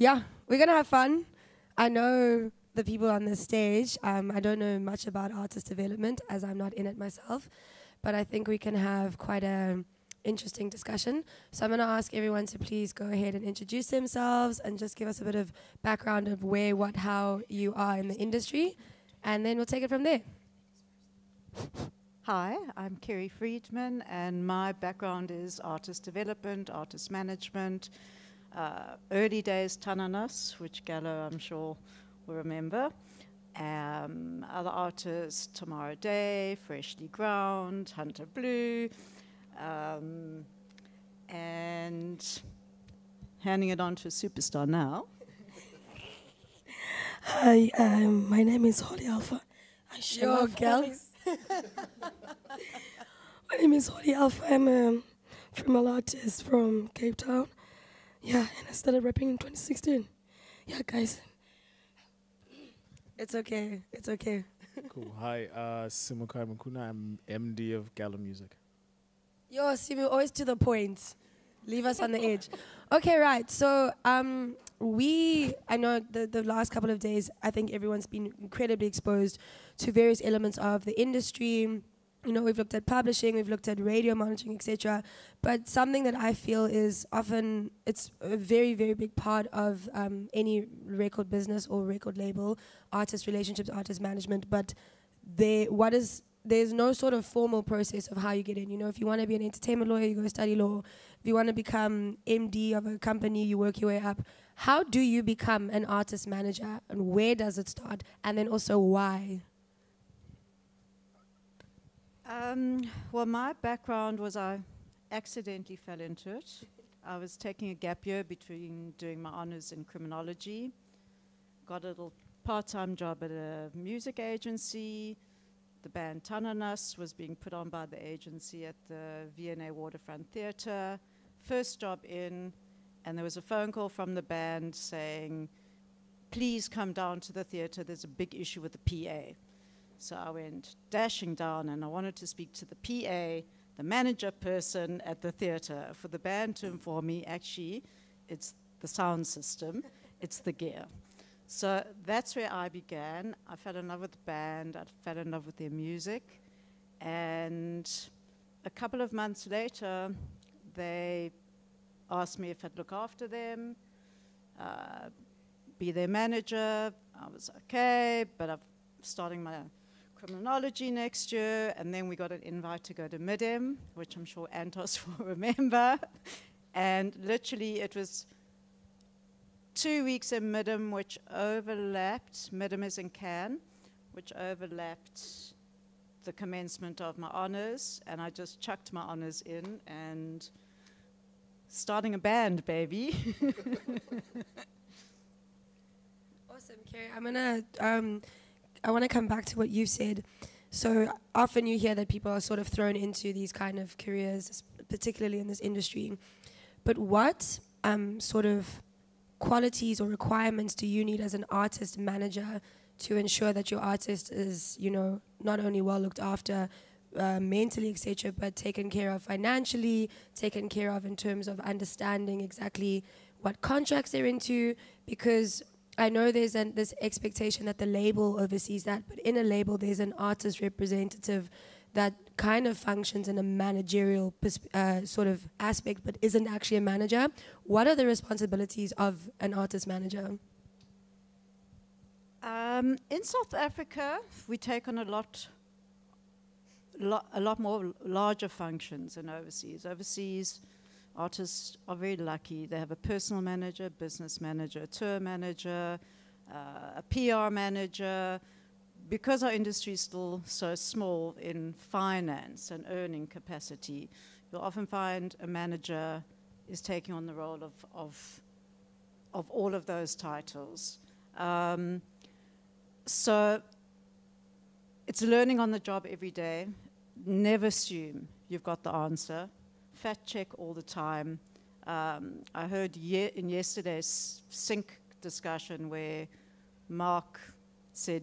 yeah, we're gonna have fun. I know the people on this stage. Um, I don't know much about artist development as I'm not in it myself, but I think we can have quite a interesting discussion. So I'm going to ask everyone to please go ahead and introduce themselves and just give us a bit of background of where, what, how you are in the industry, and then we'll take it from there. Hi, I'm Kerry Friedmann, and my background is artist development, artist management, uh, early days Tananas, which Gallo, I'm sure, will remember. Um, other artists, Tomorrow Day, Freshly Ground, Hunter Blue, um, and handing it on to a superstar now. Hi, um, my name is Holy Alpha. I share Yo, my girl. voice. my name is Holy Alpha. I'm a female artist from Cape Town. Yeah, and I started rapping in 2016. Yeah, guys. It's okay. It's okay. Cool. Hi, uh, Simukai Mukuna. I'm MD of Gallo Music. Yo, Simu, always to the point. Leave us on the edge. Okay, right. So, um, we, I know the, the last couple of days, I think everyone's been incredibly exposed to various elements of the industry. You know, we've looked at publishing, we've looked at radio monitoring, etc. But something that I feel is often it's a very, very big part of um, any record business or record label, artist relationships, artist management. But they, what is there's no sort of formal process of how you get in. You know, if you want to be an entertainment lawyer, you go study law. If you want to become MD of a company, you work your way up. How do you become an artist manager, and where does it start? And then also why? Um, well, my background was I accidentally fell into it. I was taking a gap year between doing my honors in criminology, got a little part time job at a music agency. The band Tananas was being put on by the agency at the V&A Waterfront Theatre. First job in, and there was a phone call from the band saying, please come down to the theatre, there's a big issue with the PA. So I went dashing down and I wanted to speak to the PA, the manager person at the theatre, for the band to inform me actually it's the sound system, it's the gear. So that's where I began. I fell in love with the band, I fell in love with their music. And a couple of months later, they asked me if I'd look after them, uh, be their manager. I was okay, but I'm starting my criminology next year, and then we got an invite to go to Midem, which I'm sure Antos will remember. And literally, it was two weeks in Midem, which overlapped. Midem is in Cannes, which overlapped the commencement of my honors, and I just chucked my honors in and starting a band, baby. Awesome, Kerry. I'm gonna. Um, I want to come back to what you said. So often you hear that people are sort of thrown into these kind of careers, particularly in this industry. But what um, sort of qualities or requirements do you need as an artist manager to ensure that your artist is, you know, not only well looked after uh, mentally, etc., but taken care of financially, taken care of in terms of understanding exactly what contracts they're into? Because I know there's an, this expectation that the label oversees that, but in a label, there's an artist representative that kind of functions in a managerial uh, sort of aspect, but isn't actually a manager. What are the responsibilities of an artist manager? Um, in South Africa, we take on a lot, lo- a lot more larger functions than overseas. Overseas, artists are very lucky. They have a personal manager, business manager, tour manager, uh, a PR manager. Because our industry is still so small in finance and earning capacity, you'll often find a manager is taking on the role of, of, of all of those titles. Um, so it's learning on the job every day. Never assume you've got the answer. Fact check all the time. Um, I heard ye- in yesterday's sync discussion where Mark said,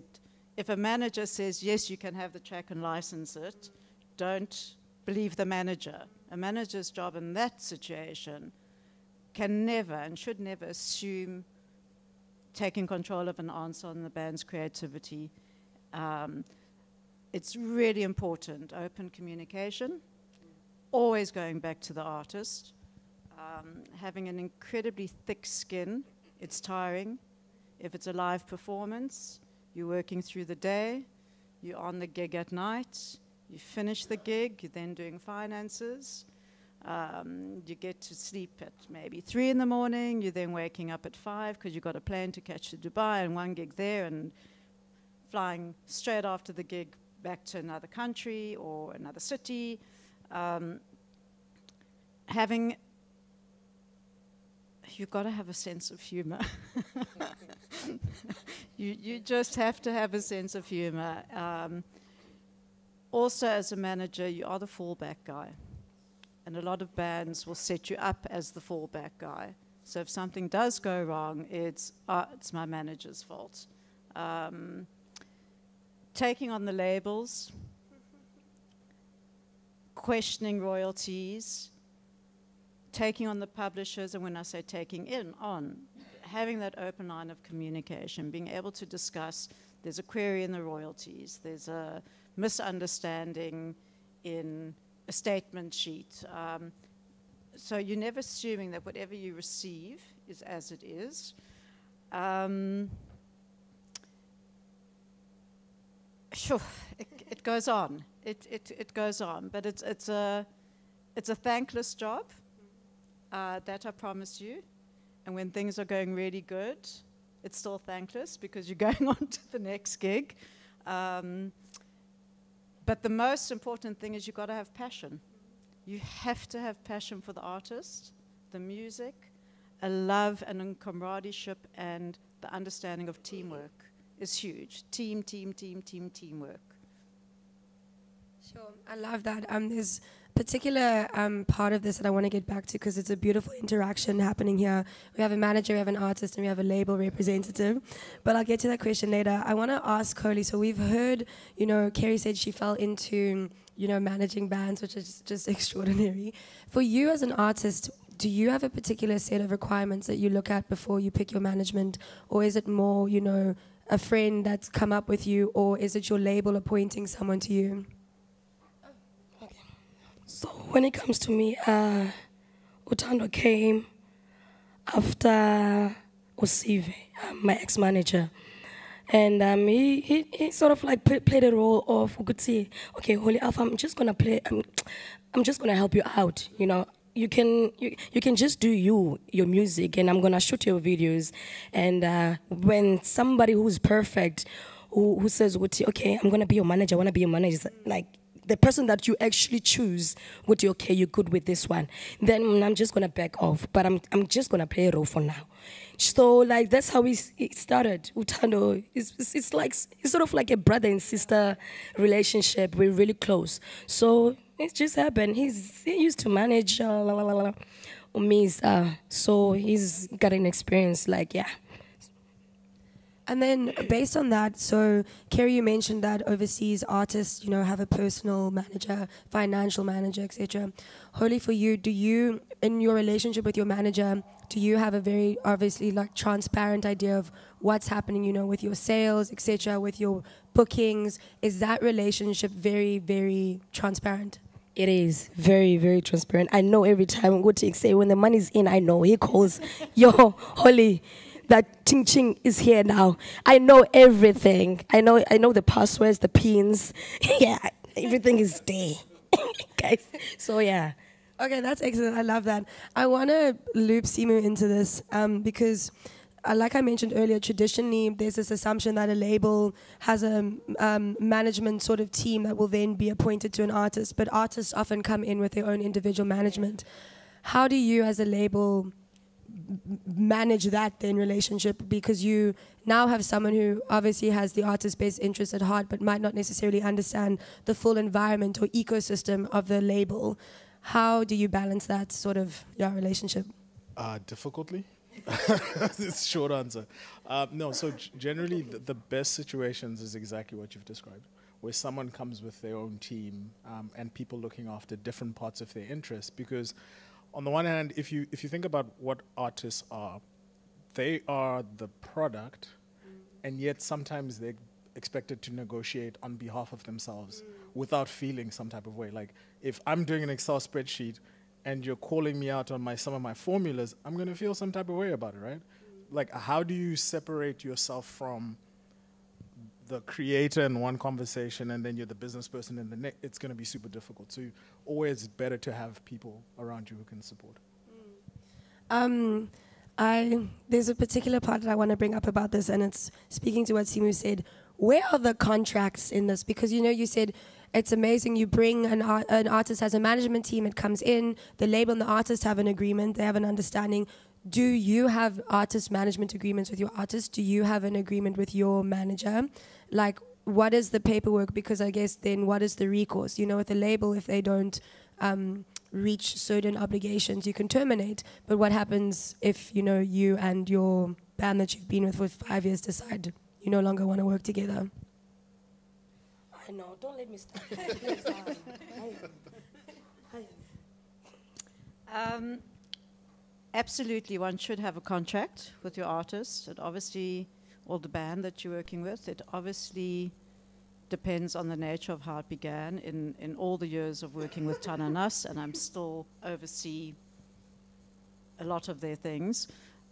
if a manager says, yes, you can have the track and license it, don't believe the manager. A manager's job in that situation can never and should never assume taking control of an answer on the band's creativity. Um, it's really important, open communication, always going back to the artist, um, having an incredibly thick skin, it's tiring. If it's a live performance, you're working through the day, you're on the gig at night, you finish the gig, you're then doing finances. Um, you get to sleep at maybe three in the morning. You're then waking up at five because you've got a plane to catch to Dubai and one gig there, and flying straight after the gig back to another country or another city. Um, having you've got to have a sense of humor. you, you just have to have a sense of humor. Um, also, as a manager, you are the fallback guy. And a lot of bands will set you up as the fallback guy. So if something does go wrong, it's, uh, it's my manager's fault. Um, taking on the labels, questioning royalties, taking on the publishers, and when I say taking in on, having that open line of communication, being able to discuss there's a query in the royalties, there's a misunderstanding in a statement sheet. Um, so you're never assuming that whatever you receive is as it is. Um, sure, it, goes on. It, it, it goes on, but it's, it's, a, it's a thankless job. Uh, that I promise you. And when things are going really good, it's still thankless because you're going on to the next gig. Um, but the most important thing is you've got to have passion. You have to have passion for the artist, the music, a love and a camaraderie and the understanding of teamwork is huge. Team, team, team, team, teamwork. Sure, I love that. Um, there's particular um, part of this that I want to get back to because it's a beautiful interaction happening here. We have a manager, we have an artist, and we have a label representative. But I'll get to that question later. I want to ask Holly. So we've heard, you know, Kerry said she fell into, you know, managing bands, which is just extraordinary. For you as an artist, do you have a particular set of requirements that you look at before you pick your management, or is it more, you know, a friend that's come up with you, or is it your label appointing someone to you? So when it comes to me, uh, Utando came after Osive, uh, my ex-manager. And um, he, he, he sort of like play, played the role of Uguti. Okay, Holy Alpha, I'm just gonna play. I'm, I'm just gonna help you out. You know, you can you, you can just do you your music, and I'm gonna shoot your videos. And uh, when somebody who's perfect, who, who says, okay, I'm gonna be your manager. I wanna be your manager. Like the person that you actually choose would you okay you're good with this one. Then i'm just gonna back off but i'm, I'm just gonna play a role for now. So like that's how it started utando it's, it's, it's like it's sort of like a brother and sister relationship. We're really close. So it just happened. He's he used to manage uh, la, la, la, la, uh, so he's got an experience like yeah and then based on that, so Kerry, you mentioned that overseas artists, you know, have a personal manager, financial manager, etc. Holy for you, do you, in your relationship with your manager, do you have a very obviously like transparent idea of what's happening, you know, with your sales, etc., with your bookings? Is that relationship very, very transparent? It is very, very transparent. I know every time what to say when the money's in, I know he calls, yo, Holly, that Ching Ching is here now. I know everything. I know I know the passwords, the pins. yeah, everything is there. Guys. So yeah. Okay, that's excellent. I love that. I want to loop Simu into this um, because, uh, like I mentioned earlier, traditionally there's this assumption that a label has a um, management sort of team that will then be appointed to an artist, but artists often come in with their own individual management. How do you, as a label, manage that then relationship because you now have someone who obviously has the artist's best interest at heart but might not necessarily understand the full environment or ecosystem of the label. How do you balance that sort of yeah, relationship? Uh, difficultly? It's short answer. Uh, no so generally the, the, best situations is exactly what you've described where someone comes with their own team um, and people looking after different parts of their interests because on the one hand, if you if you think about what artists are, they are the product, and yet sometimes they're expected to negotiate on behalf of themselves without feeling some type of way. Like if I'm doing an Excel spreadsheet and you're calling me out on my some of my formulas, I'm gonna feel some type of way about it, right? Like how do you separate yourself from the creator in one conversation and then you're the business person in the next? It's gonna be super difficult. So always better to have people around you who can support. Um, I there's a particular part that I want to bring up about this, and it's speaking to what Simu said. Where are the contracts in this? Because you know, you said it's amazing. You bring an art, an artist as a management team. It comes in. The label and the artist have an agreement. They have an understanding. Do you have artist management agreements with your artists? Do you have an agreement with your manager? Like, what is the paperwork? Because I guess then what is the recourse? You know, with the label, if they don't um, reach certain obligations, you can terminate. But what happens if you know you and your band that you've been with for five years decide you no longer want to work together? I know. Don't let me start. Please, I- I- Um, absolutely, one should have a contract with your artist. It obviously, or the band that you're working with, it obviously depends on the nature of how it began. In, in all the years of working with Tananas, and I'm still oversee a lot of their things,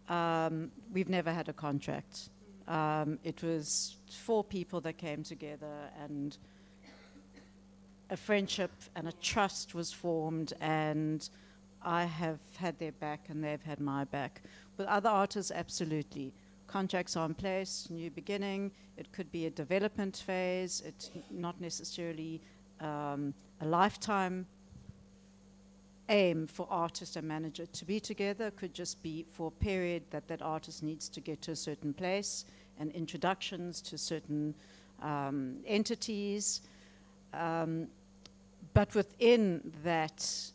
um, we've never had a contract. Um, it was four people that came together and a friendship and a trust was formed and I have had their back and they've had my back. With other artists, absolutely. Contracts are in place, new beginning. It could be a development phase. It's not necessarily um, a lifetime aim for artist and manager to be together. It could just be for a period that that artist needs to get to a certain place and introductions to certain um, entities. Um, but within that,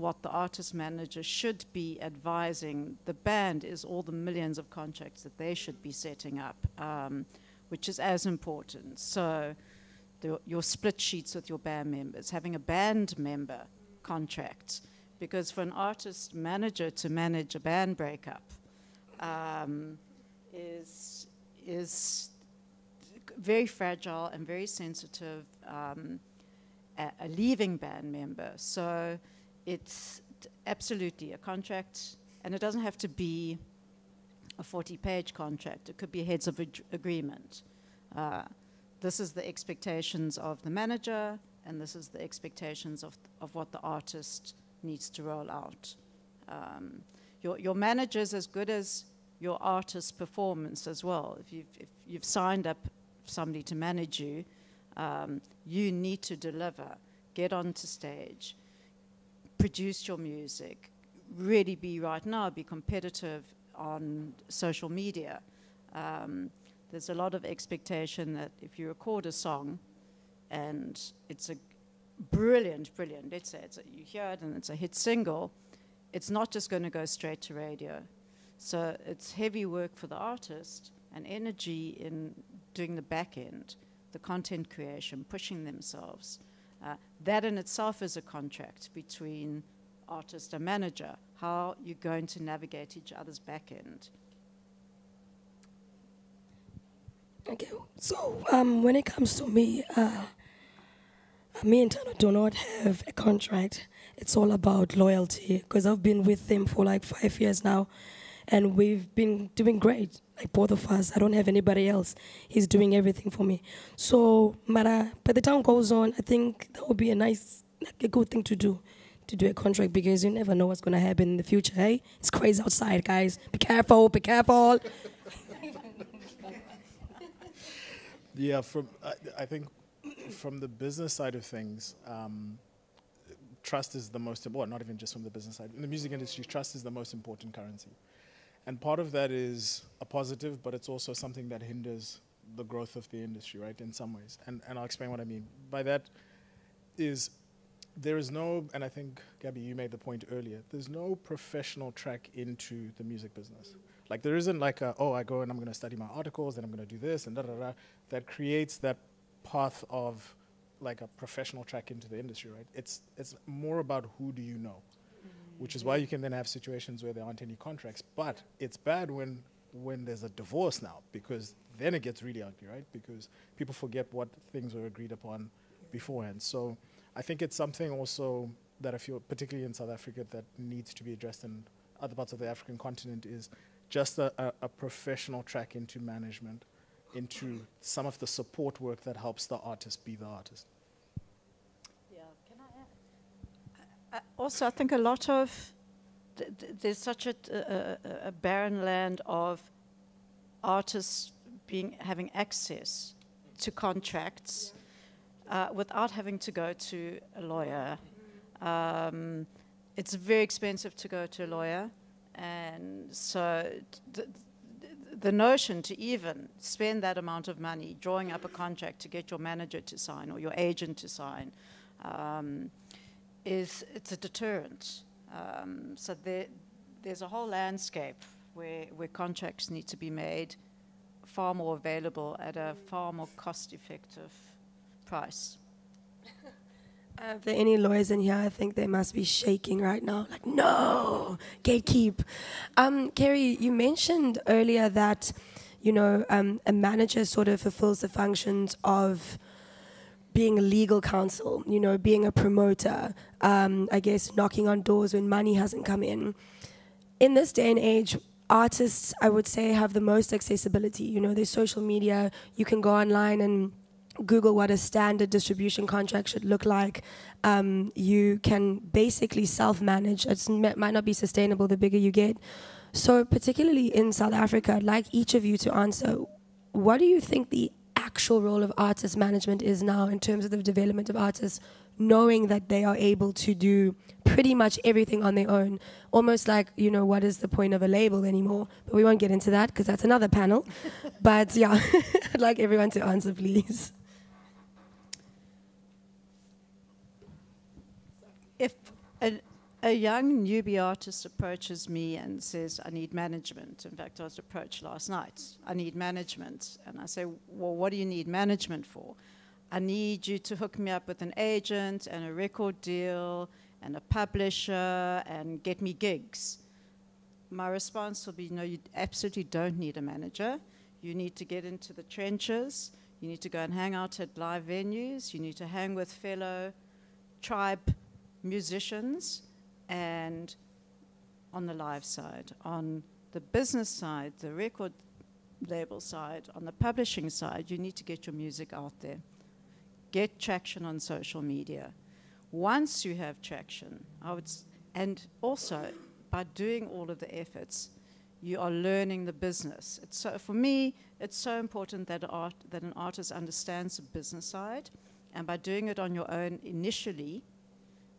what the artist manager should be advising the band is all the millions of contracts that they should be setting up, um, which is as important. So, the, your split sheets with your band members, having a band member contract, because for an artist manager to manage a band breakup um, is is very fragile and very sensitive. Um, a, a leaving band member. So it's absolutely a contract, and it doesn't have to be a 40 page contract, it could be heads of ag- agreement. Uh, this is the expectations of the manager, and this is the expectations of, of what the artist needs to roll out. Um, your, your manager is as good as your artist's performance as well. If you've, if you've signed up somebody to manage you, um, you need to deliver, get onto stage, produce your music, really be right now, be competitive on social media. Um, there's a lot of expectation that if you record a song and it's a brilliant, brilliant, let's say it's a, you hear it and it's a hit single, it's not just going to go straight to radio. So it's heavy work for the artist and energy in doing the back end the content creation, pushing themselves. Uh, that in itself is a contract between artist and manager, how you're going to navigate each other's back end. Okay, so um, when it comes to me, uh, me and Tano do not have a contract. It's all about loyalty because I've been with them for like five years now, and we've been doing great. Like both of us, I don't have anybody else. He's doing everything for me. So, Mara, but the time goes on, I think that would be a nice, like a good thing to do, to do a contract because you never know what's gonna happen in the future. Hey, it's crazy outside, guys. Be careful. Be careful. Yeah, from I, I think from the business side of things, um, trust is the most important. Not even just from the business side. In the music industry, trust is the most important currency, and part of that is a positive, but it's also something that hinders the growth of the industry, right? In some ways, and and I'll explain what I mean by that. Is there is no, and I think Gabby, you made the point earlier. There's no professional track into the music business. Like there isn't like a oh I go and I'm going to study my articles and I'm going to do this and da da da. That creates that path of like a professional track into the industry, right? It's it's more about who do you know. Which is why you can then have situations where there aren't any contracts. But it's bad when when there's a divorce now because then it gets really ugly, right? Because people forget what things were agreed upon beforehand. So I think it's something also that I feel, particularly in South Africa, that needs to be addressed in other parts of the African continent is just a, a, a professional track into management, into some of the support work that helps the artist be the artist. Yeah, can I add? Uh, also, I think a lot of th- th- there's such a, a, barren land of artists being having access to contracts uh, without having to go to a lawyer. Um, it's very expensive to go to a lawyer, and so th- the notion to even spend that amount of money drawing up a contract to get your manager to sign or your agent to sign um, is it's a deterrent. Um, so there, there's a whole landscape where, where contracts need to be made far more available at a far more cost-effective price. Uh, if there are any lawyers in here, I think they must be shaking right now. Like, no, gatekeep. Um, Kerry, you mentioned earlier that, you know, um, a manager sort of fulfills the functions of being a legal counsel, you know, being a promoter, um, I guess knocking on doors when money hasn't come in. In this day and age, artists, I would say, have the most accessibility. You know, there's social media, you can go online and Google what a standard distribution contract should look like. Um, you can basically self manage. It might not be sustainable the bigger you get. So, particularly in South Africa, I'd like each of you to answer what do you think the actual role of artist management is now in terms of the development of artists, knowing that they are able to do pretty much everything on their own? Almost like, you know, what is the point of a label anymore? But we won't get into that because that's another panel. but yeah, I'd like everyone to answer, please. if a, a young newbie artist approaches me and says, I need management, in fact, I was approached last night, I need management. And I say, Well, what do you need management for? I need you to hook me up with an agent and a record deal and a publisher and get me gigs. My response will be no, you absolutely don't need a manager. You need to get into the trenches. You need to go and hang out at live venues. You need to hang with fellow tribe musicians and on the live side, on the business side, the record label side, on the publishing side, you need to get your music out there. Get traction on social media. Once you have traction, I would, and also by doing all of the efforts, you are learning the business. It's so, for me, it's so important that, art, that an artist understands the business side, and by doing it on your own initially,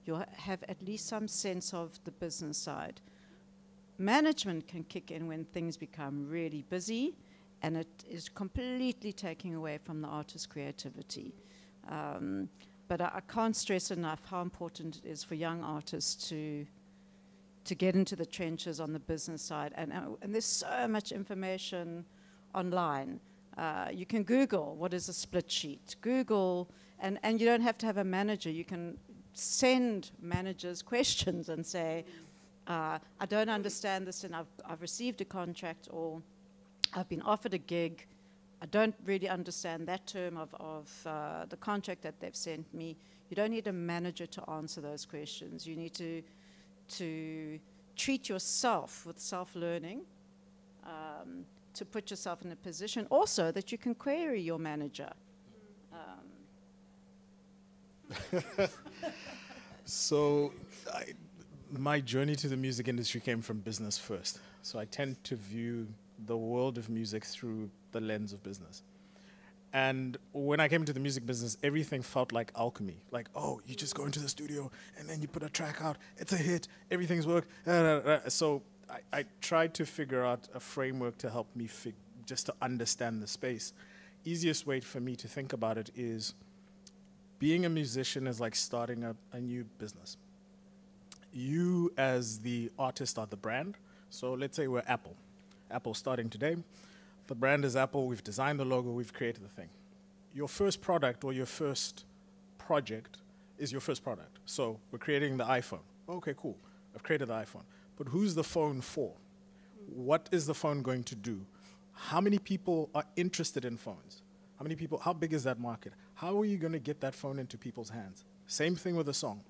you'll have at least some sense of the business side. Management can kick in when things become really busy and it is completely taking away from the artist's creativity. Um, but I, I can't stress enough how important it is for young artists to to get into the trenches on the business side. And, uh, and there's so much information online. Uh, you can Google what is a split sheet. Google, and, and you don't have to have a manager. You can send managers questions and say, uh, I don't understand this and I've, I've received a contract or I've been offered a gig. I don't really understand that term of, of uh, the contract that they've sent me. You don't need a manager to answer those questions. You need to, to treat yourself with self learning, um, to put yourself in a position also that you can query your manager. Um, So, I, my journey to the music industry came from business first. So, I tend to view the world of music through the lens of business. And when I came into the music business, everything felt like alchemy. Like, oh, you just go into the studio and then you put a track out, it's a hit, everything's worked. So, I, I tried to figure out a framework to help me just to understand the space. Easiest way for me to think about it is being a musician is like starting a, a new business. You, as the artist, are the brand. So let's say we're Apple. Apple starting today. The brand is Apple. We've designed the logo. We've created the thing. Your first product or your first project is your first product. So we're creating the iPhone. Okay, cool. I've created the iPhone. But who's the phone for? What is the phone going to do? How many people are interested in phones? How many people, how big is that market? How are you going to get that phone into people's hands? Same thing with a song.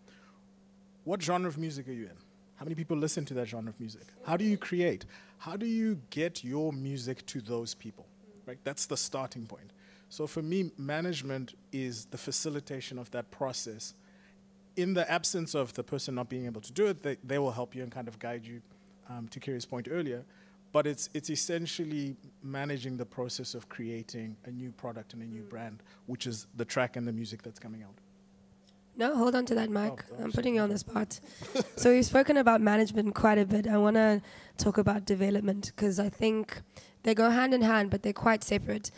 What genre of music are you in? How many people listen to that genre of music? How do you create? How do you get your music to those people? Right? That's the starting point. So for me, management is the facilitation of that process. In the absence of the person not being able to do it, they, they will help you and kind of guide you um, to Kerry's point earlier. But it's, it's essentially managing the process of creating a new product and a new mm. brand, which is the track and the music that's coming out. No, hold on to that, Mike. Oh, I'm oh, putting you on the spot. so we've spoken about management quite a bit. I want to talk about development because I think they go hand in hand, but they're quite separate.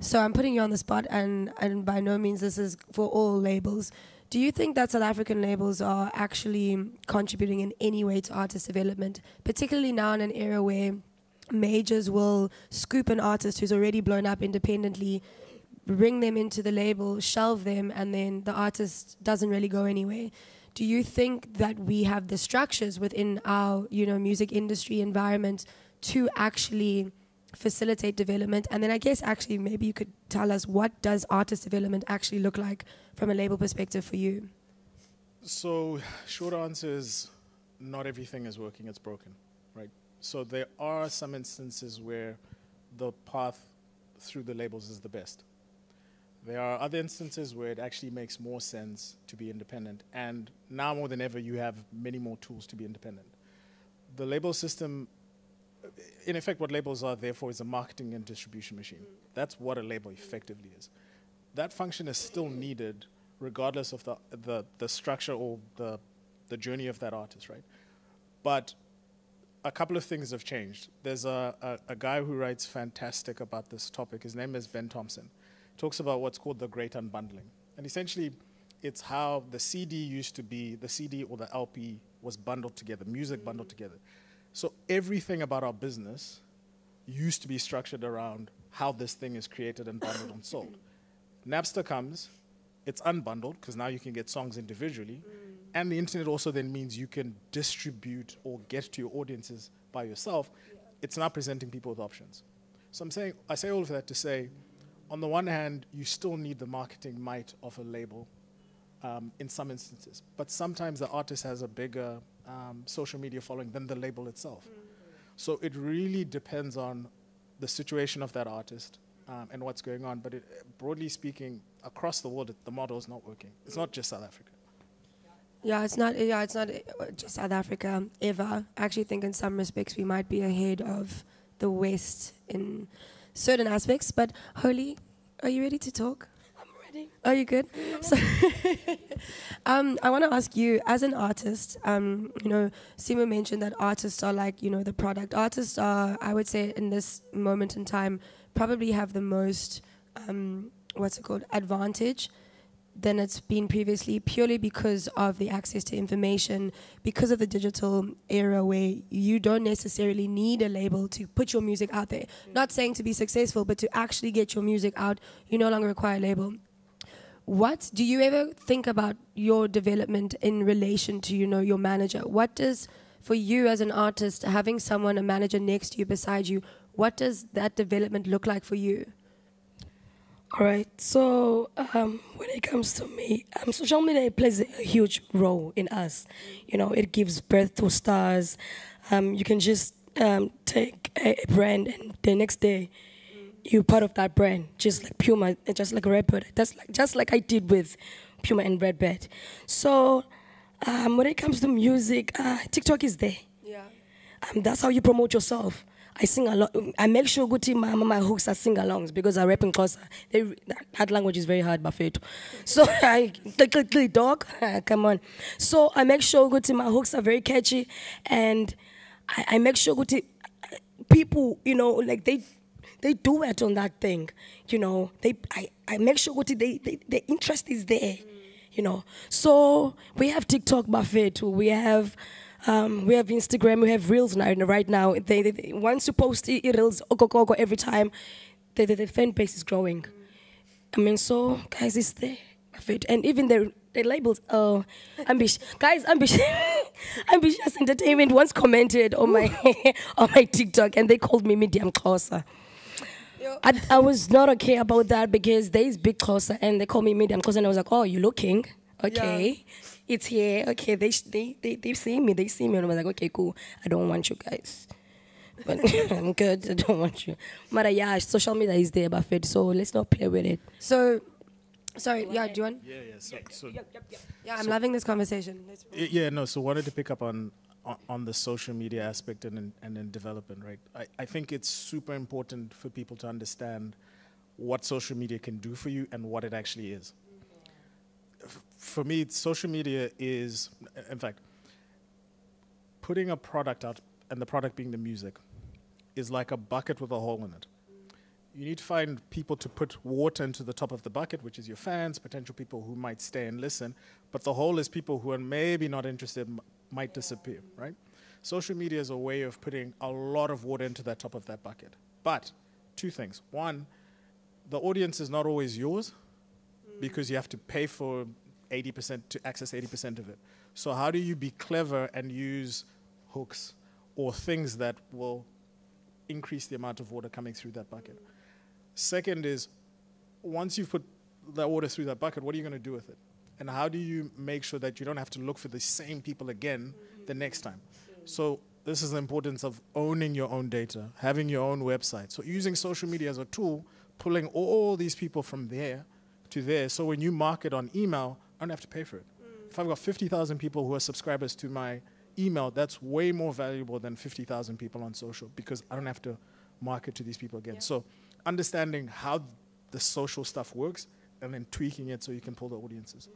So I'm putting you on the spot, and, and by no means this is for all labels. Do you think that South African labels are actually contributing in any way to artist development, particularly now in an era where majors will scoop an artist who's already blown up independently, bring them into the label, shelve them, and then the artist doesn't really go anywhere? Do you think that we have the structures within our, you know, music industry environment to actually facilitate development? And then I guess actually maybe you could tell us what does artist development actually look like from a label perspective for you? So, short answer is not everything is working, it's broken? So, there are some instances where the path through the labels is the best. There are other instances where it actually makes more sense to be independent. And now more than ever, you have many more tools to be independent. The label system, in effect, what labels are therefore, is a marketing and distribution machine. That's what a label effectively is. That function is still needed regardless of the, the, the structure or the, the journey of that artist, right? But a couple of things have changed. There's a, a, a guy who writes fantastic about this topic. His name is Ben Thompson. He Talks about what's called the great unbundling. And essentially, it's how the CD used to be, the CD or the LP was bundled together, music bundled mm. together. So everything about our business used to be structured around how this thing is created and bundled and sold. Napster comes, it's unbundled because now you can get songs individually. Mm. And the internet also then means you can distribute or get to your audiences by yourself. It's now presenting people with options. So I'm saying, I say all of that to say, on the one hand, you still need the marketing might of a label um, in some instances, but sometimes the artist has a bigger um, social media following than the label itself. So it really depends on the situation of that artist um, and what's going on. But it, broadly speaking, across the world, it, the model is not working. It's not just South Africa. Yeah, it's not. Yeah, it's not uh, just South Africa ever. I actually think in some respects we might be ahead of the West in certain aspects. But Holy, are you ready to talk? I'm ready. Are you good? So, um, I want to ask you, as an artist, um, you know, Simu mentioned that artists are like, you know, the product. Artists are, I would say, in this moment in time, probably have the most, um, what's it called, advantage than it's been previously, purely because of the access to information, because of the digital era where you don't necessarily need a label to put your music out there. Mm. Not saying to be successful, but to actually get your music out, you no longer require a label. What do you ever think about your development in relation to you know your manager? What does for you as an artist having someone a manager next to you beside you? What does that development look like for you? All right. So um, when it comes to me, um, social media plays a huge role in us. You know, it gives birth to stars. Um, you can just um, take a, brand, and the next day, you're part of that brand. Just like Puma, just like Redbird. That's like just like I did with Puma and Redbird. So um, when it comes to music, uh, TikTok is there. Yeah. Um, that's how you promote yourself. I sing a lot. I make sure good my, my hooks are sing alongs because I rap in. They, that, language is very hard, Buffet. So I dog. Ah, come on. So I make sure good my hooks are very catchy, and I, I make sure good people, you know, like they they do it on that thing. You know, they I, I make sure good they, they the interest is there. You know, so we have TikTok buffet. We have um, we have Instagram, we have Reels now. Right now, they, they, they- once you post Reels, okokoko every time, the, the, the fan base is growing. I mean, so guys, it's there, and even the the labels. Oh, ambitious guys, ambitious, Ambitiouz Entertainment once commented on my on my TikTok, and they called me medium closer. I, I was not okay about that because there is big closer and they call me medium closer and I was like, oh, you looking? Okay, it's here. Okay, they sh- they they they see me. They see me and I was like, okay, cool. I don't want you guys. But I'm good. I don't want you. But uh, yeah, social media is there, Buffett. So let's not play with it. So, sorry, yeah, do you want? Yeah, yeah. So, so Yeah, I'm loving this conversation. Let's- Yeah, no. So wanted to pick up on on, on the social media aspect and in, and in development, right? I, I think it's super important for people to understand what social media can do for you and what it actually is. For me, social media is, in fact, putting a product out, and the product being the music, is like a bucket with a hole in it. You need to find people to put water into the top of the bucket, which is your fans, potential people who might stay and listen. But the hole is people who are maybe not interested, might disappear, right? Social media is a way of putting a lot of water into the top of that bucket. But two things. One, the audience is not always yours because you have to pay for 80% to access 80% of it. So, how do you be clever and use hooks or things that will increase the amount of water coming through that bucket? Second is once you've put that water through that bucket, what are you going to do with it? And how do you make sure that you don't have to look for the same people again the next time? So, this is the importance of owning your own data, having your own website. So, using social media as a tool, pulling all these people from there to there. So, when you market on email, I don't have to pay for it. If I've got 50,000 people who are subscribers to my email, that's way more valuable than 50,000 people on social because I don't have to market to these people again. So, understanding how the social stuff works and then tweaking it so you can pull the audiences.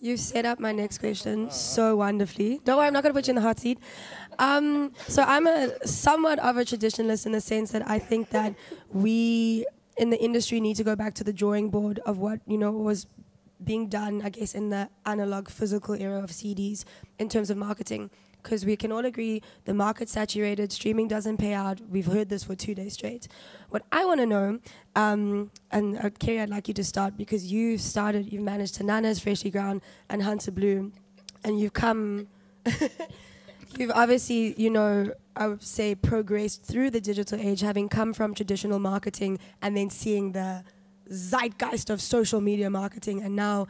You set up my next question so wonderfully. Don't worry, I'm not going to put you in the hot seat. Um, so I'm a somewhat of a traditionalist in the sense that I think that we in the industry need to go back to the drawing board of what you know was being done, I guess, in the analog physical era of CDs in terms of marketing. Because we can all agree the market's saturated, streaming doesn't pay out. We've heard this for two days straight. What I want to know, um, and uh, Kerry, I'd like you to start because you started, you've managed Tananas Freshly Ground and Hunter Blue, and you've come, you've obviously, you know, I would say progressed through the digital age, having come from traditional marketing and then seeing the zeitgeist of social media marketing, and now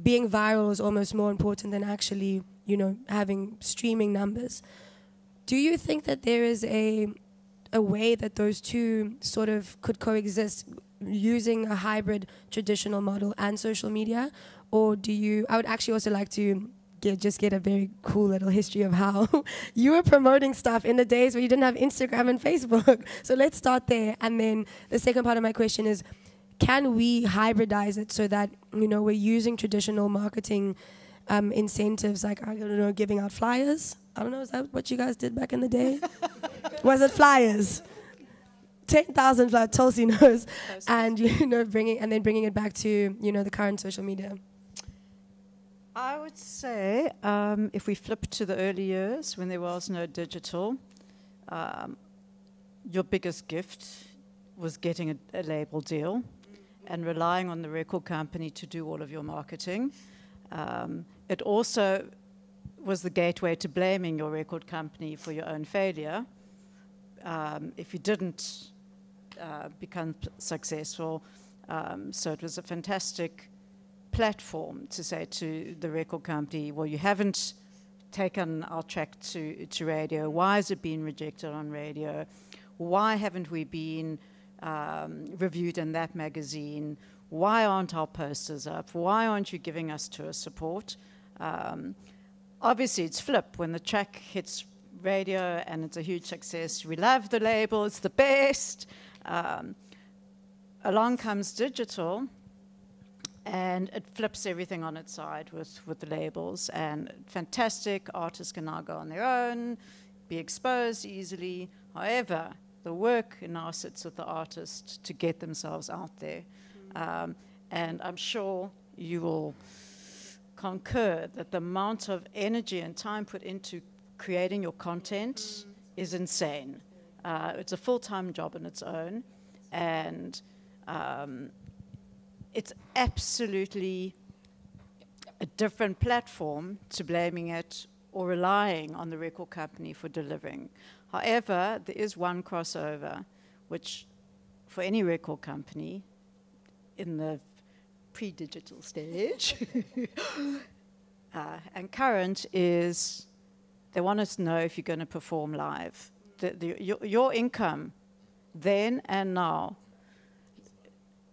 being viral is almost more important than actually, you know, having streaming numbers. Do you think that there is a a way that those two sort of could coexist using a hybrid traditional model and social media or do you I would actually also like to get just get a very cool little history of how you were promoting stuff in the days where you didn't have Instagram and Facebook. So let's start there and then the second part of my question is can we hybridize it so that you know we're using traditional marketing um, incentives like I don't know giving out flyers. I don't know is that what you guys did back in the day? Was it flyers? Ten thousand flyers. Tholsi knows, and you know bringing and then bringing it back to you know the current social media. I would say um, if we flip to the early years when there was no digital, um, your biggest gift was getting a, a label deal and relying on the record company to do all of your marketing. Um, it also was the gateway to blaming your record company for your own failure. Um, if you didn't uh, become successful, um, so it was a fantastic platform to say to the record company, well, you haven't taken our track to, to radio. Why has it been rejected on radio? Why haven't we been um, reviewed in that magazine? Why aren't our posters up? Why aren't you giving us tour support? Um, obviously, it's flip when the track hits radio and it's a huge success. We love the label, it's the best. Um, along comes digital and it flips everything on its side with, with the labels. And fantastic artists can now go on their own, be exposed easily. However, the work now sits with the artist to get themselves out there. Um, and I'm sure you will concur that the amount of energy and time put into creating your content is insane. Uh, it's a full time job in its own. And um, it's absolutely a different platform to blaming it or relying on the record company for delivering. However, there is one crossover, which for any record company in the pre digital stage uh, and current is they want us to know if you're going to perform live. The, the, your, your income then and now.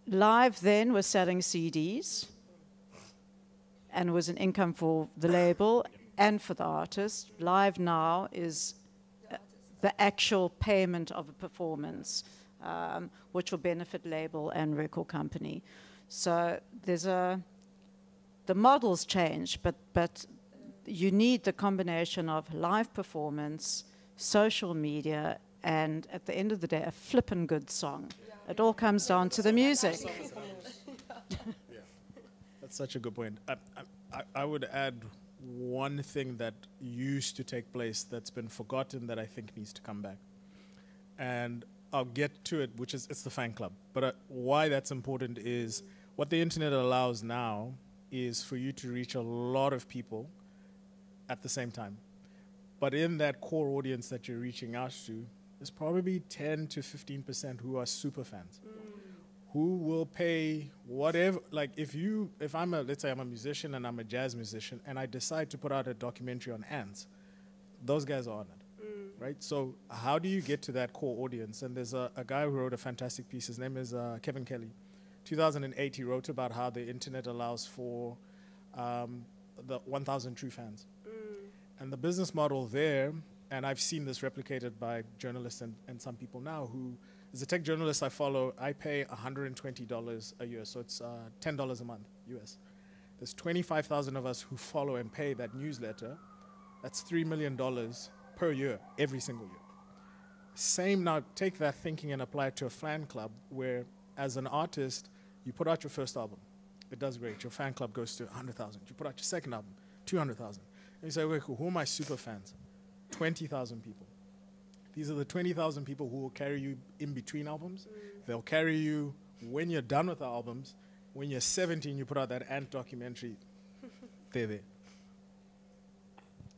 Live then was selling CDs and was an income for the label and for the artist. Live now is the actual payment of a performance, um, which will benefit label and record company. So there's a the models change, but but you need the combination of live performance, social media, and at the end of the day, a flippin' good song. It all comes down to the music. That's such a good point. I, I, I would add one thing that used to take place that's been forgotten that I think needs to come back. And I'll get to it, which is it's the fan club. But uh, why that's important is what the internet allows now is for you to reach a lot of people at the same time. But in that core audience that you're reaching out to, there's probably 10 to 15% who are super fans. Who will pay whatever like if you if I'm a let's say I'm a musician and I'm a jazz musician and I decide to put out a documentary on ants, those guys are on it. Right? So how do you get to that core audience? And there's a, a guy who wrote a fantastic piece. His name is uh, Kevin Kelly. 2008, he wrote about how the internet allows for um, the 1,000 true fans. And the business model there, and I've seen this replicated by journalists and, and some people now who, as a tech journalist I follow, I pay $120 a year, so it's uh, $10 a month US. There's 25,000 of us who follow and pay that newsletter. That's $3 million per year, every single year. Same now, take that thinking and apply it to a fan club where, as an artist, you put out your first album. It does great. Your fan club goes to 100,000. You put out your second album, 200,000. And you say, okay, cool. Who are my super fans? 20,000 people. These are the 20,000 people who will carry you in between albums. They'll carry you when you're done with the albums. When you're 17, you put out that Ant documentary. They're there.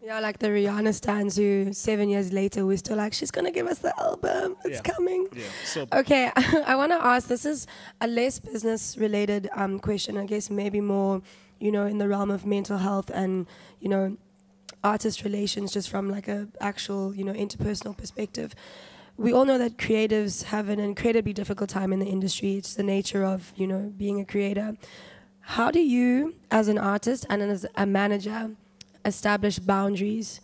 Yeah, like the Rihanna stands who seven years later we're still like, she's gonna give us the album. It's Yeah. coming. Yeah. So Okay, I want to ask. This is a less business-related um, question. I guess maybe more, you know, in the realm of mental health and you know, artist relations, just from like a actual, you know, interpersonal perspective. We all know that creatives have an incredibly difficult time in the industry. It's the nature of you know being a creator. How do you, as an artist and as a manager, establish boundaries?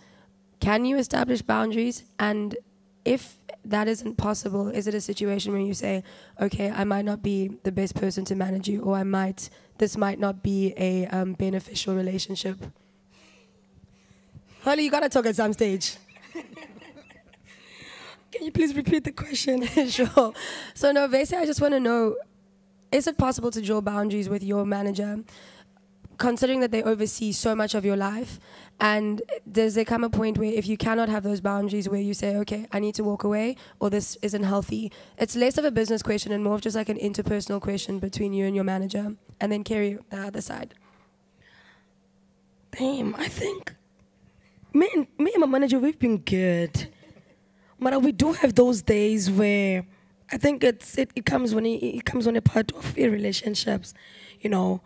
Can you establish boundaries? And if that isn't possible, is it a situation where you say, okay, I might not be the best person to manage you, or I might, this might not be a um, beneficial relationship? Holly, you gotta talk at some stage. Can you please repeat the question? sure. So, no, basically, I just want to know is it possible to draw boundaries with your manager, considering that they oversee so much of your life? And does there come a point where if you cannot have those boundaries where you say, okay, I need to walk away or this isn't healthy? It's less of a business question and more of just like an interpersonal question between you and your manager, and then Kerry the other side. Damn, I think me my manager, we've been good. But we do have those days where I think it's it, it comes when it, it comes on a part of your relationships, you know.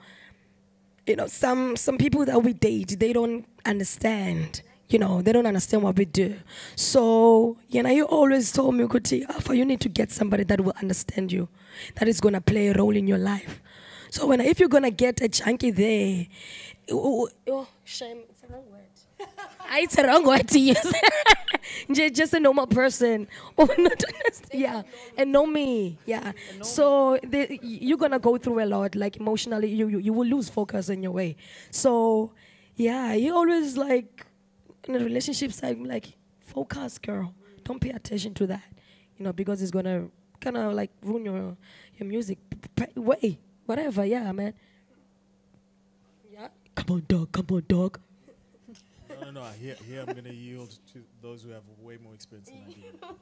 You know, some some people that we date, they don't understand. You know, they don't understand what we do. So, you know, you always told me, Kuti, Alpha, you need to get somebody that will understand you, that is gonna play a role in your life. So when if you're gonna get a junkie there, oh, oh, oh shame, it's a wrong word. It's a wrong word to use. Just a normal person. Oh, Honest- yeah, and know me. Yeah. So the, you're gonna go through a lot, like emotionally. You, you you will lose focus in your way. So yeah, you always like in a relationship side, like focus, girl. Don't pay attention to that, you know, because it's gonna kind of like ruin your your music way, whatever. Yeah, man. Yeah. Come on, dog. Come on, dog. No, no, no. Here, here I'm going to yield to those who have way more experience than I do.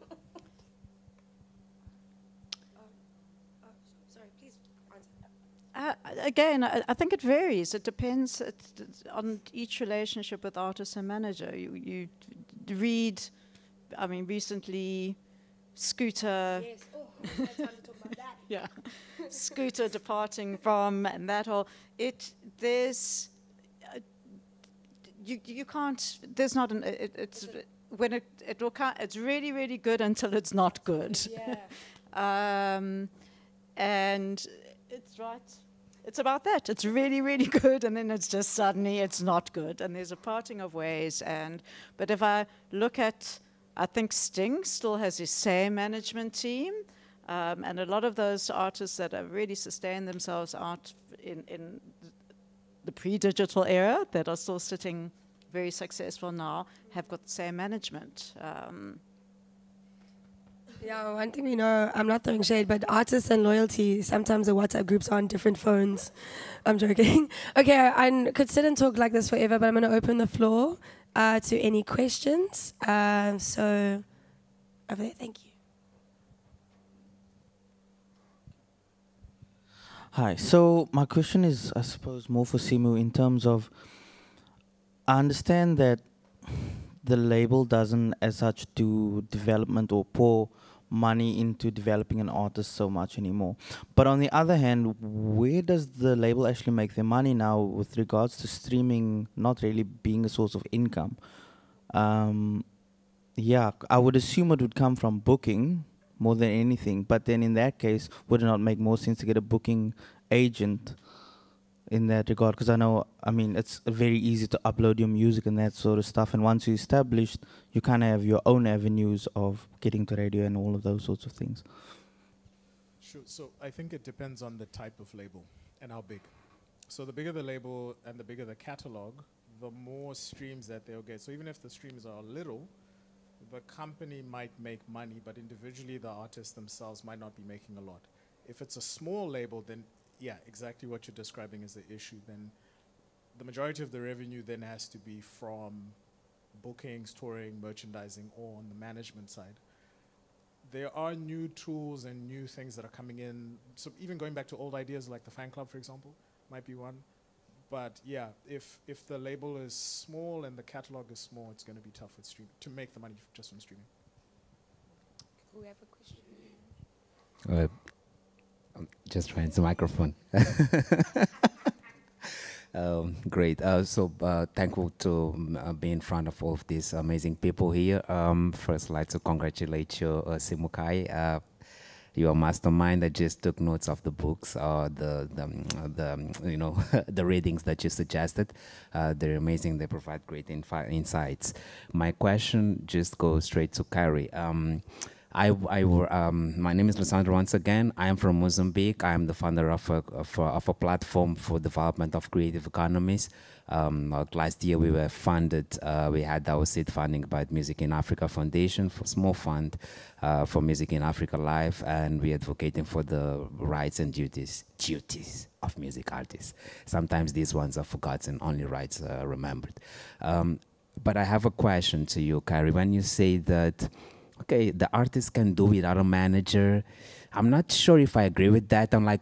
Sorry, please answer. I, again, I, I think it varies. It depends it's, it's on each relationship with artist and manager. You, you read, I mean, recently, Scooter, Yes. Oh, time to talk about that. yeah, Scooter departing from, and that all. it, there's, uh, you, you can't, there's not an, it, it's, when it, it will, it's really, really good until it's not good. Yeah. Um, and it's right. It's about that. It's really, really good, and then it's just suddenly it's not good, and there's a parting of ways. And but if I look at, I think Sting still has his same management team, um, and a lot of those artists that have really sustained themselves out in in the pre-digital era that are still sitting very successful now have got the same management. Um, Yeah, one thing we know, I'm not throwing shade, but artists and loyalty, sometimes the WhatsApp groups are on different phones. I'm joking. Okay, I, I could sit and talk like this forever, but I'm going to open the floor uh, to any questions. Um, so, over there, thank you. Hi. So my question is, I suppose, more for Simu in terms of. I understand that the label doesn't, as such, do development or pour money into developing an artist so much anymore. But on the other hand, where does the label actually make their money now with regards to streaming not really being a source of income? Um, yeah, I would assume it would come from booking more than anything. But then in that case, would it not make more sense to get a booking agent in that regard? Because I know, I mean, it's very easy to upload your music and that sort of stuff. And once you're established, you kind of have your own avenues of getting to radio and all of those sorts of things. Sure. So I think it depends on the type of label and how big. So the bigger the label and the bigger the catalog, the more streams that they'll get. So even if the streams are little, the company might make money, but individually the artists themselves might not be making a lot. If it's a small label, then yeah, exactly what you're describing is the issue. Then the majority of the revenue then has to be from bookings, touring, merchandising, or on the management side there are new tools and new things that are coming in. So even going back to old ideas like the fan club, for example, might be one. But yeah, if if the label is small and the catalog is small, it's going to be tough with stream to make the money f- just from streaming. We have a question. Uh, I'm just trying the microphone. um, great. Uh, so uh, thankful to um, uh, be in front of all of these amazing people here. Um, first, I'd like to congratulate you, uh, Simukai. Uh, mastermind that just took notes of the books or the, the, um, the um, you know the readings that you suggested. Uh, they're amazing. They provide great insights. My question just goes straight to Kerry. Um, I, I, um, my name is Lissandro once again. I am from Mozambique. I am the founder of a, of a, of a platform for development of creative economies. Um, last year, we were funded, uh, we had our seed funding by the Music in Africa Foundation for small fund uh, for Music in Africa Live, and we're advocating for the rights and duties, duties of music artists. Sometimes these ones are forgotten, only rights are remembered. Um, but I have a question to you, Kerry. When you say that, okay, the artist can do without a manager. I'm not sure if I agree with that. I'm like,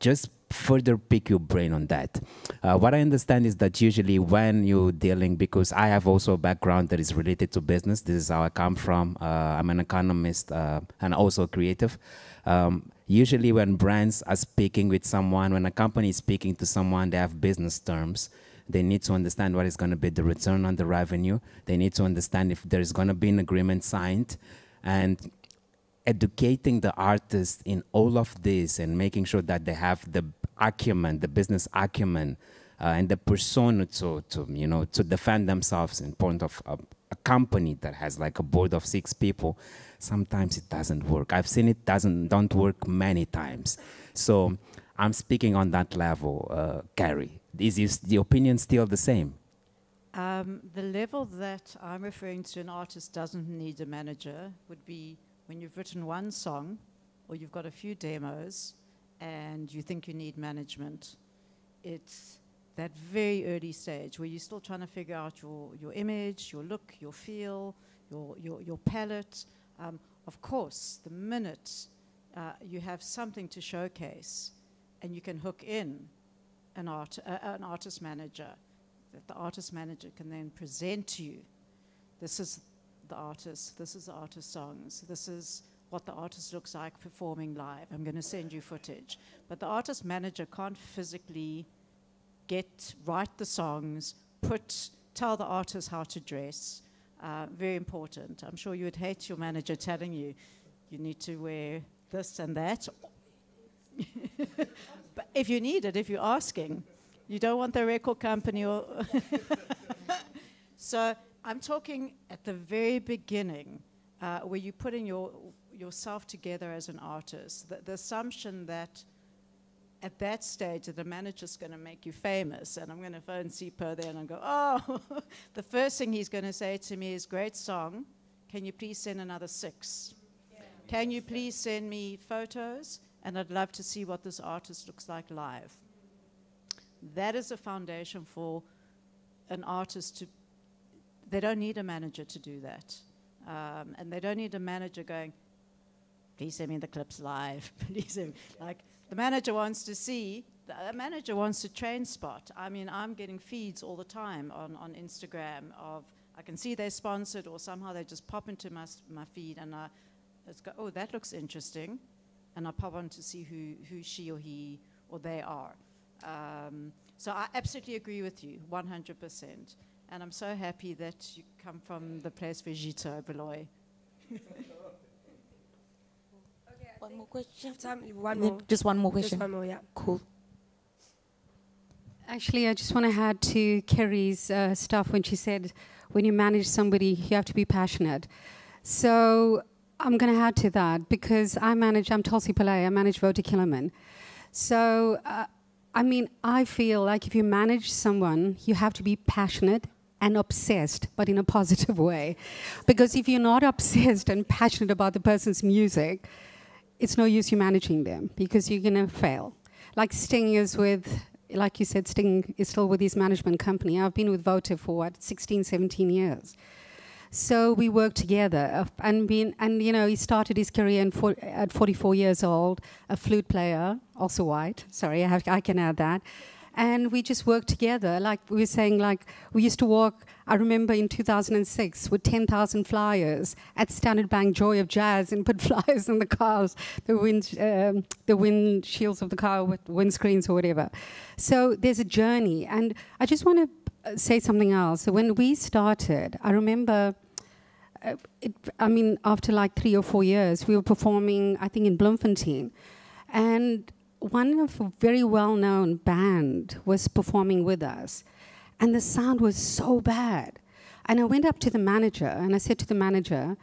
just further pick your brain on that. Uh, what I understand is that usually when you're dealing, because I have also a background that is related to business, this is how I come from. Uh, I'm an economist uh, and also creative. Um, usually, when brands are speaking with someone, when a company is speaking to someone, they have business terms. They need to understand what is going to be the return on the revenue. They need to understand if there is going to be an agreement signed. And educating the artist in all of this and making sure that they have the acumen, the business acumen, uh, and the persona to, to, you know, to defend themselves in front of a, a company that has like a board of six people, sometimes it doesn't work. I've seen it doesn't don't work many times. So I'm speaking on that level, uh, Kerry. Is is the opinion still the same? Um, the level that I'm referring to, an artist doesn't need a manager, would be when you've written one song or you've got a few demos and you think you need management. It's that very early stage where you're still trying to figure out your, your image, your look, your feel, your, your, your palette. Um, of course, the minute uh, you have something to showcase and you can hook in an, art, uh, an artist manager that the artist manager can then present to you this is the artist, this is the artist songs, this is what the artist looks like performing live. I'm going to send you footage. But the artist manager can't physically get, write the songs, put, tell the artist how to dress. Uh, very important. I'm sure you would hate your manager telling you you need to wear this and that. but if you need it, if you're asking, you don't want the record company or. so I'm talking at the very beginning, uh, where you put in your yourself together as an artist. The, the assumption that at that stage that the manager's going to make you famous, and I'm going to phone Sipho there and go, oh, the first thing he's going to say to me is, great song, can you please send another six? Yeah. Can you please send me photos? And I'd love to see what this artist looks like live. That is a foundation for an artist to, they don't need a manager to do that. Um, and they don't need a manager going, please send me the clips live. please send me. like the manager wants to see. The manager wants to train spot. I mean, I'm getting feeds all the time on, on Instagram of I can see they're sponsored or somehow they just pop into my, my feed and I let's go, oh, that looks interesting. And I pop on to see who, who she or he or they are. Um, so I absolutely agree with you, 100%. And I'm so happy that you come from the place Vegito, Beloy. One more question. Time, one more. Just one more Just one more, yeah. Cool. Actually, I just want to add to Kerry's uh, stuff when she said, when you manage somebody, you have to be passionate. So I'm going to add to that because I manage, I'm Tholsi Pillay, I manage Wouter Kellerman. So, uh, I mean, I feel like if you manage someone, you have to be passionate and obsessed, but in a positive way. Because if you're not obsessed and passionate about the person's music, it's no use you managing them because you're going to fail. Like Sting is with, like you said, Sting is still with his management company. I've been with Wouter for what, 16, 17 years. So we worked together, and been, and you know, he started his career for, at 44 years old, a flute player, also white. Sorry, I, have, I can add that and we just worked together. Like we were saying, like we used to walk. I remember in 2006 with 10,000 flyers at Standard Bank Joy of Jazz and put flyers in the cars, the wind, um, the windshields of the car with windscreens or whatever. So there's a journey, and I just want to uh, say something else. When we started, I remember. It, I mean, after like three or four years, we were performing, I think, in Bloemfontein. And one of a very well-known band was performing with us, and the sound was so bad. And I went up to the manager and I said to the manager,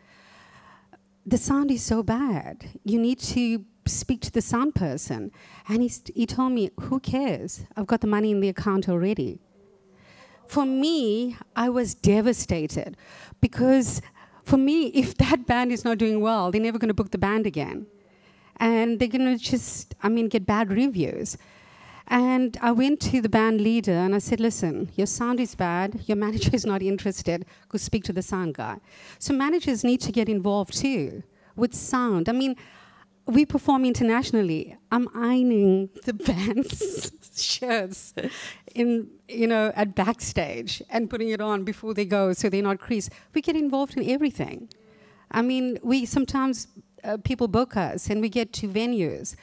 "The sound is so bad. You need to speak to the sound person." And he, he told me, "Who cares? I've got the money in the account already." For me, I was devastated because for me, if that band is not doing well, they're never going to book the band again and they're going to just, I mean, get bad reviews. And I went to the band leader and I said, listen, your sound is bad, your manager is not interested, go speak to the sound guy. So managers need to get involved too with sound. I mean, we perform internationally. I'm ironing the band's shirts in, you know, at backstage and putting it on before they go so they're not creased. We get involved in everything. I mean, we sometimes uh, people book us and we get to venues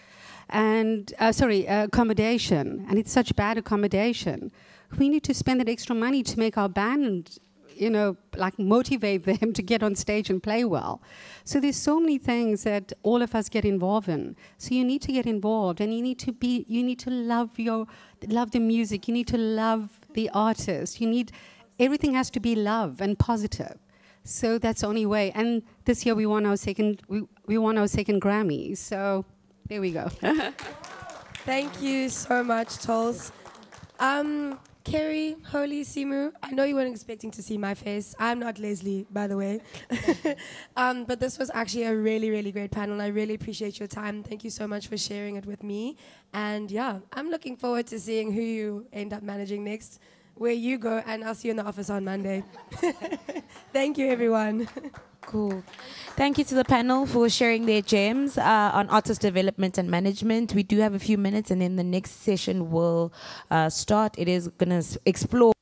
and uh, sorry uh, accommodation and it's such bad accommodation we need to spend that extra money to make our band you know like motivate them to get on stage and play well so there's so many things that all of us get involved in so you need to get involved and you need to be you need to love your love the music you need to love the artist you need everything has to be love and positive so that's the only way. And this year we won our second we, we won our second Grammy. So there we go. Thank you so much, Tols. Um, Kerry, Holy Simu, I know you weren't expecting to see my face. I'm not Lesley, by the way. um, but this was actually a really, really great panel. I really appreciate your time. Thank you so much for sharing it with me. And yeah, I'm looking forward to seeing who you end up managing next where you go, and I'll see you in the office on Monday. Thank you, everyone. Cool. Thank you to the panel for sharing their gems uh, on artist development and management. We do have a few minutes, and then the next session will uh, start. It is going to explore.